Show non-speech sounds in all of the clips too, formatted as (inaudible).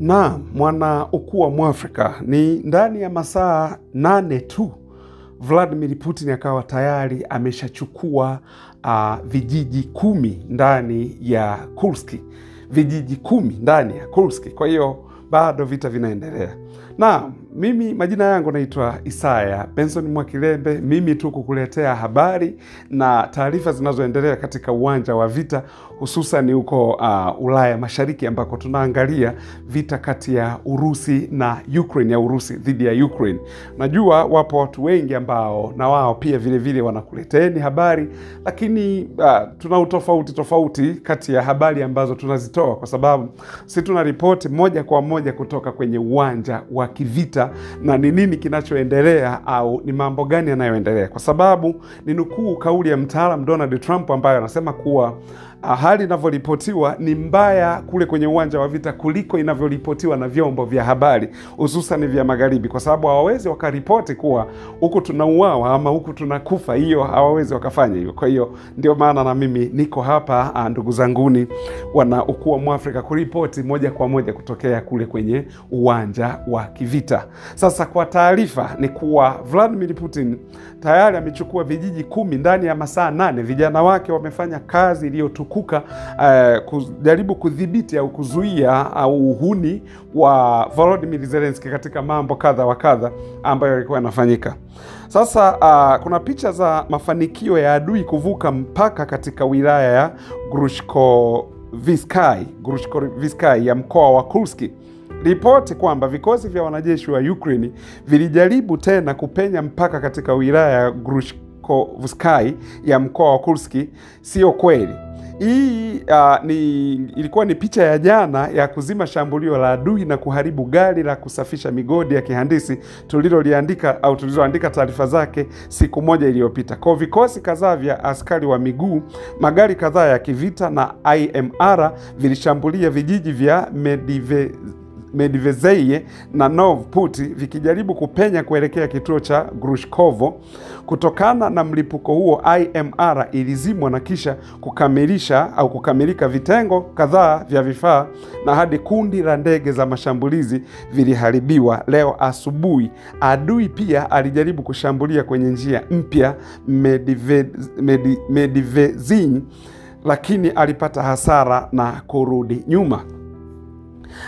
Na mwana ukuu wa Mwafrika ni ndani ya masaa nane tu Vladimir Putin akawa tayari ameshachukua uh, vijiji kumi ndani ya Kursk, vijiji kumi ndani ya Kursk. Kwa hiyo bado vita vinaendelea. Na mimi majina yangu naitwa Isaya Benson Mwakilembe, mimi tu kukuletea habari na taarifa zinazoendelea katika uwanja wa vita, hususan huko uh, Ulaya Mashariki ambako tunaangalia vita kati ya Urusi na Ukraine, ya Urusi dhidi ya Ukraine. Najua wapo watu wengi ambao na wao pia vilevile wanakuleteni habari, lakini uh, tuna utofauti tofauti kati ya habari ambazo tunazitoa, kwa sababu si tuna ripoti moja kwa moja kutoka kwenye uwanja wa kivita na ni nini kinachoendelea au ni mambo gani yanayoendelea, kwa sababu ni nukuu kauli ya mtaalam Donald Trump ambayo anasema kuwa hali inavyoripotiwa ni mbaya kule kwenye uwanja wa vita kuliko inavyoripotiwa na vyombo vya habari hususan vya magharibi, kwa sababu hawawezi wakaripoti kuwa huku tunauawa ama huku tunakufa. Hiyo hawawezi wakafanya hivyo. Kwa hiyo ndio maana na mimi niko hapa, ndugu zanguni, wana ukuu wa Mwafrika, kuripoti moja kwa moja kutokea kule kwenye uwanja wa kivita. Sasa kwa taarifa ni kuwa Vladimir Putin tayari amechukua vijiji kumi ndani ya masaa nane. Vijana wake wamefanya kazi iliyotukuka uh, kujaribu kudhibiti au kuzuia au uhuni wa Volodymyr Zelensky katika mambo kadha wa kadha ambayo yalikuwa yanafanyika. Sasa uh, kuna picha za mafanikio ya adui kuvuka mpaka katika wilaya ya Grushkovsky ya mkoa wa Kurski Ripoti kwamba vikosi vya wanajeshi wa Ukraine vilijaribu tena kupenya mpaka katika wilaya ya Grushkovsky ya mkoa wa Kurski sio kweli. Hii uh, ni ilikuwa ni picha ya jana ya kuzima shambulio la adui na kuharibu gari la kusafisha migodi ya kihandisi tuliloliandika au tulizoandika taarifa zake siku moja iliyopita. Kwa vikosi kadhaa vya askari wa miguu, magari kadhaa ya kivita na IMR vilishambulia vijiji vya Medive Medvezeye na Novput vikijaribu kupenya kuelekea kituo cha Grushkovo. Kutokana na mlipuko huo, IMR ilizimwa na kisha kukamilisha au kukamilika vitengo kadhaa vya vifaa na hadi kundi la ndege za mashambulizi viliharibiwa leo asubuhi. Adui pia alijaribu kushambulia kwenye njia mpya Medivezin, lakini alipata hasara na kurudi nyuma.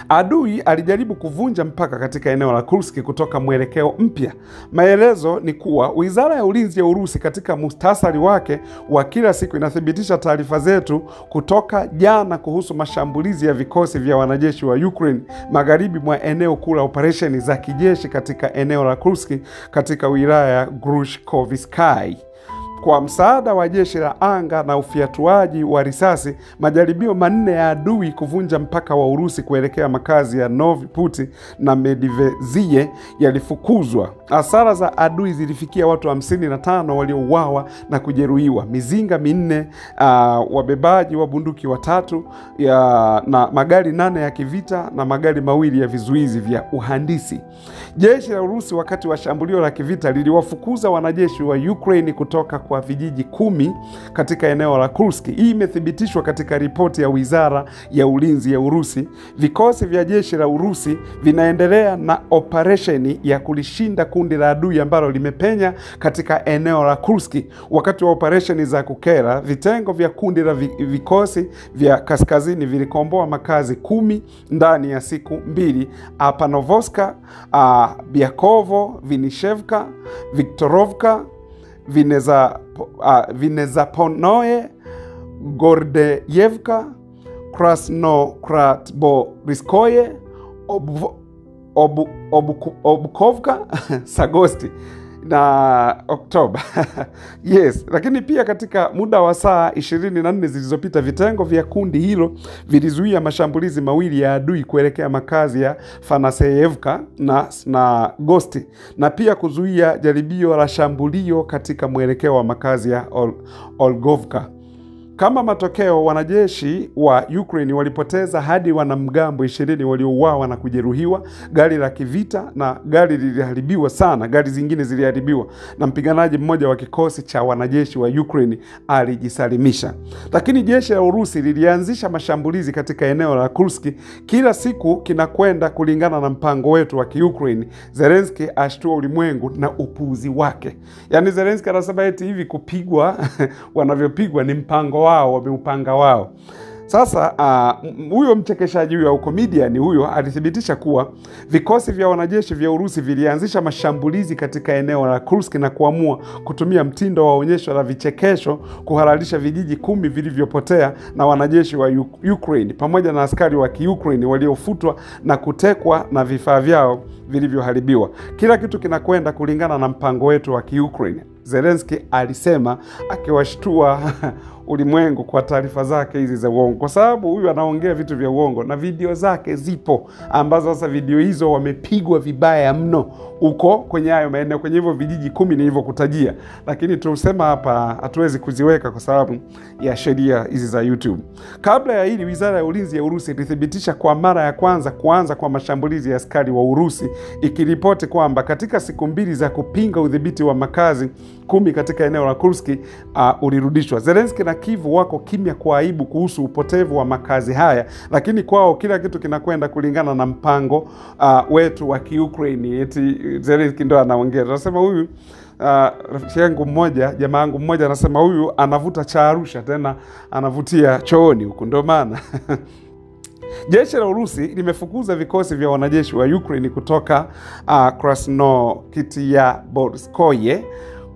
Adui alijaribu kuvunja mpaka katika eneo la Kursk kutoka mwelekeo mpya. Maelezo ni kuwa wizara ya ulinzi ya Urusi katika mustasari wake wa kila siku inathibitisha taarifa zetu kutoka jana kuhusu mashambulizi ya vikosi vya wanajeshi wa Ukraine magharibi mwa eneo kuu la operesheni za kijeshi katika eneo la Kursk katika wilaya ya Grushkovsky kwa msaada wa jeshi la anga na ufiatuaji wa risasi, majaribio manne ya adui kuvunja mpaka wa Urusi kuelekea makazi ya Novput na Medvezeye yalifukuzwa. Hasara za adui zilifikia watu hamsini na tano waliouawa na kujeruhiwa, mizinga minne, uh, wabebaji wa bunduki watatu ya, na magari nane ya kivita na magari mawili ya vizuizi vya uhandisi. Jeshi la Urusi wakati wa shambulio la kivita liliwafukuza wanajeshi wa Ukraine kutoka kwa vijiji kumi katika eneo la Kursk. Hii imethibitishwa katika ripoti ya wizara ya ulinzi ya Urusi. Vikosi vya jeshi la Urusi vinaendelea na operesheni ya kulishinda kundi la adui ambalo limepenya katika eneo la Kursk. Wakati wa operesheni za kukera, vitengo vya kundi la vikosi vya kaskazini vilikomboa makazi kumi ndani ya siku mbili: Apanovoska, Biakovo, Vinishevka, Viktorovka Vineza, uh, Vinezaponoye, Gordeyevka, Krasnokratboriskoye, obukovka obu, obu, obu, Sagosti na Oktoba. (laughs) Yes, lakini pia katika muda wa saa 24 zilizopita vitengo vya kundi hilo vilizuia mashambulizi mawili ya adui kuelekea makazi ya Fanaseyevka na, na Gosti na pia kuzuia jaribio la shambulio katika mwelekeo wa makazi ya Ol, Olgovka. Kama matokeo, wanajeshi wa Ukraine walipoteza hadi wanamgambo ishirini waliouawa na kujeruhiwa, gari la kivita na gari liliharibiwa sana, gari zingine ziliharibiwa, na mpiganaji mmoja wa kikosi cha wanajeshi wa Ukraine alijisalimisha. Lakini jeshi la Urusi lilianzisha mashambulizi katika eneo la Kursk. Kila siku kinakwenda kulingana na mpango wetu wa Kiukraine. Zelensky ashtua ulimwengu na upuuzi wake. Yani Zelensky anasema eti hivi kupigwa (laughs) wanavyopigwa ni mpango wao, wameupanga wao. Sasa huyo uh, mchekeshaji huyo au comedian huyo alithibitisha kuwa vikosi vya wanajeshi vya Urusi vilianzisha mashambulizi katika eneo la Kursk na kuamua kutumia mtindo wa onyesho la vichekesho kuhalalisha vijiji kumi vilivyopotea na wanajeshi wa Ukraine pamoja na askari wa Kiukraine waliofutwa na kutekwa na vifaa vyao vilivyoharibiwa. Kila kitu kinakwenda kulingana na mpango wetu wa Kiukraine, Zelensky alisema akiwashtua (laughs) ulimwengu kwa taarifa zake hizi za uongo, kwa sababu huyu anaongea vitu vya uongo na video zake zipo, ambazo sasa video hizo wamepigwa vibaya mno huko kwenye hayo maeneo, kwenye hivyo vijiji kumi nilivyokutajia, lakini tusema hapa hatuwezi kuziweka kwa sababu ya sheria hizi za YouTube. Kabla ya hili, wizara ya ulinzi ya Urusi ilithibitisha kwa mara ya kwanza kuanza kwa mashambulizi ya askari wa Urusi, ikiripoti kwamba katika siku mbili za kupinga udhibiti wa makazi kumi katika eneo la Kurski uh, ulirudishwa. Zelensky na Kiev wako kimya kwa aibu kuhusu upotevu wa makazi haya, lakini kwao kila kitu kinakwenda kulingana na mpango uh, wetu wa Kiukraini. Eti Zelenski ndo anaongea, anasema huyu uh, rafiki yangu mmoja, jamaa yangu mmoja anasema huyu anavuta cha Arusha, tena anavutia chooni huku, ndio maana (laughs) Jeshi la Urusi limefukuza vikosi vya wanajeshi wa Ukraine kutoka uh, Krasnokitiaborskoye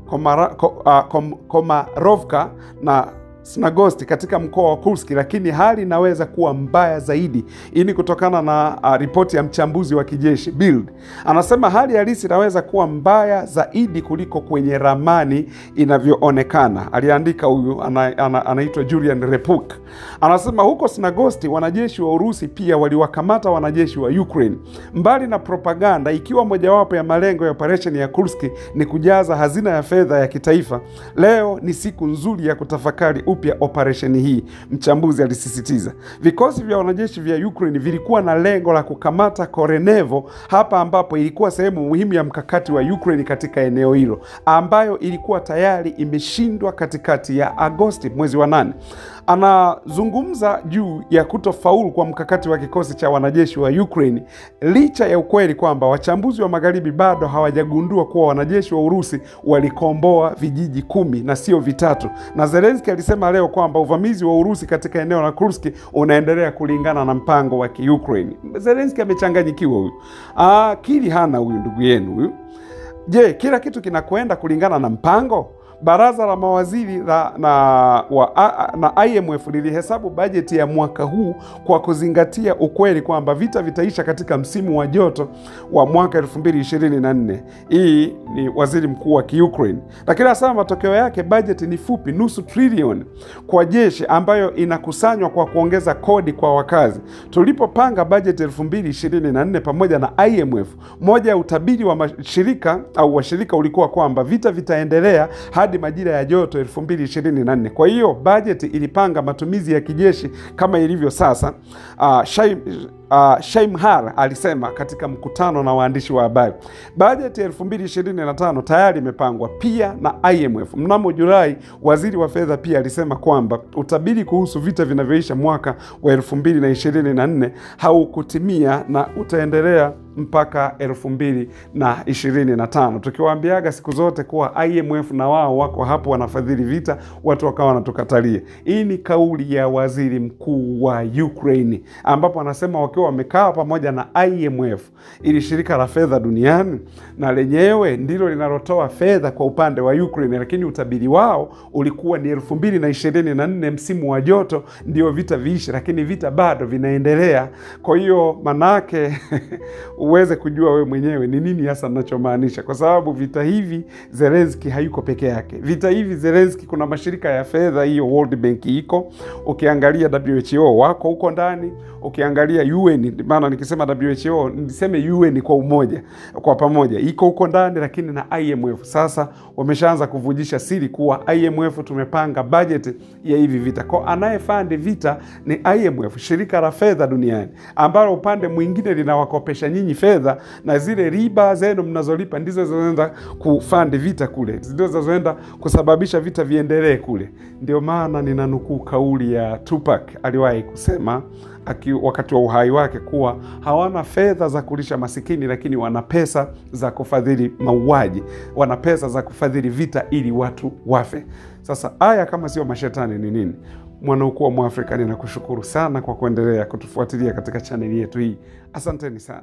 Borskoye, ko, uh, kom, Komarovka na Snagosti katika mkoa wa Kursk, lakini hali inaweza kuwa mbaya zaidi. Hii ni kutokana na uh, ripoti ya mchambuzi wa kijeshi Bild. Anasema hali halisi inaweza kuwa mbaya zaidi kuliko kwenye ramani inavyoonekana. Aliandika huyu ana, ana, anaitwa Julian Repuk. Anasema huko Snagosti wanajeshi wa Urusi pia waliwakamata wanajeshi wa Ukraine. Mbali na propaganda, ikiwa mojawapo ya malengo ya operesheni ya Kursk ni kujaza hazina ya fedha ya kitaifa, leo ni siku nzuri ya kutafakari upya operesheni hii, mchambuzi alisisitiza. Vikosi vya wanajeshi vya Ukraine vilikuwa na lengo la kukamata Korenevo, hapa ambapo ilikuwa sehemu muhimu ya mkakati wa Ukraine katika eneo hilo, ambayo ilikuwa tayari imeshindwa katikati ya Agosti, mwezi wa nane. Anazungumza juu ya kutofaulu kwa mkakati wa kikosi cha wanajeshi wa Ukraine licha ya ukweli kwamba wachambuzi wa magharibi bado hawajagundua kuwa wanajeshi wa Urusi walikomboa vijiji kumi na sio vitatu. Na Zelensky alisema leo kwamba uvamizi wa Urusi katika eneo la Kursk unaendelea kulingana na mpango wa Kiukraini. Zelenski amechanganyikiwa huyu, akili hana huyu ndugu yenu huyu. Je, kila kitu kinakwenda kulingana na mpango? Baraza la mawaziri la, na, wa, na IMF lilihesabu bajeti ya mwaka huu kwa kuzingatia ukweli kwamba vita vitaisha katika msimu wa joto wa mwaka 2024. Hii ni waziri mkuu wa Kiukraine, lakini asema matokeo yake bajeti ni fupi, nusu trilioni kwa jeshi ambayo inakusanywa kwa kuongeza kodi kwa wakazi. Tulipopanga bajeti 2024 pamoja na IMF, moja ya utabiri wa mashirika au washirika ulikuwa kwamba vita vitaendelea hadi majira ya joto 2024. Kwa hiyo bajeti ilipanga matumizi ya kijeshi kama ilivyo sasa. Uh, Shaim, uh, Shaimhar alisema katika mkutano na waandishi wa habari. Bajeti ya 2025 tayari imepangwa pia na IMF. Mnamo Julai, waziri wa fedha pia alisema kwamba utabiri kuhusu vita vinavyoisha mwaka wa 2024 haukutimia na utaendelea mpaka elfu mbili na ishirini na tano tukiwaambiaga siku zote kuwa IMF na wao wako hapo wanafadhili vita, watu wakawa wanatukatalia. Hii ni kauli ya waziri mkuu wa Ukraine, ambapo anasema wakiwa wamekaa pamoja na IMF, ili shirika la fedha duniani, na lenyewe ndilo linalotoa fedha kwa upande wa Ukraine, lakini utabiri wao ulikuwa ni elfu mbili na ishirini na nne msimu wa joto ndio vita viishi, lakini vita bado vinaendelea. Kwa hiyo manake (laughs) uweze kujua wewe mwenyewe ni nini hasa ninachomaanisha, kwa sababu vita hivi Zelensky hayuko peke yake. Vita hivi Zelensky, kuna mashirika ya fedha, hiyo World Bank iko, ukiangalia WHO wako huko ndani, ukiangalia UN UN, maana nikisema WHO niseme UN kwa umoja, kwa pamoja, iko huko ndani, lakini na IMF sasa wameshaanza kuvujisha siri kuwa IMF tumepanga bajeti ya hivi vita. Kwa anayefandi vita ni IMF, shirika la fedha duniani, ambalo upande mwingine linawakopesha nyinyi fedha, na zile riba zenu mnazolipa ndizo zinazoenda kufandi vita kule, ndizo zinazoenda kusababisha vita viendelee kule. Ndio maana ninanukuu kauli ya Tupac aliwahi kusema aki, wakati wa uhai wake kuwa hawana fedha za kulisha masikini, lakini wana pesa za kufadhili mauaji, wana pesa za kufadhili vita ili watu wafe. Sasa haya kama sio mashetani ni nini? Mwanaukuu wa Mwafrika, ninakushukuru sana kwa kuendelea kutufuatilia katika chaneli yetu hii. Asanteni sana.